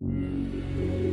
Música hum.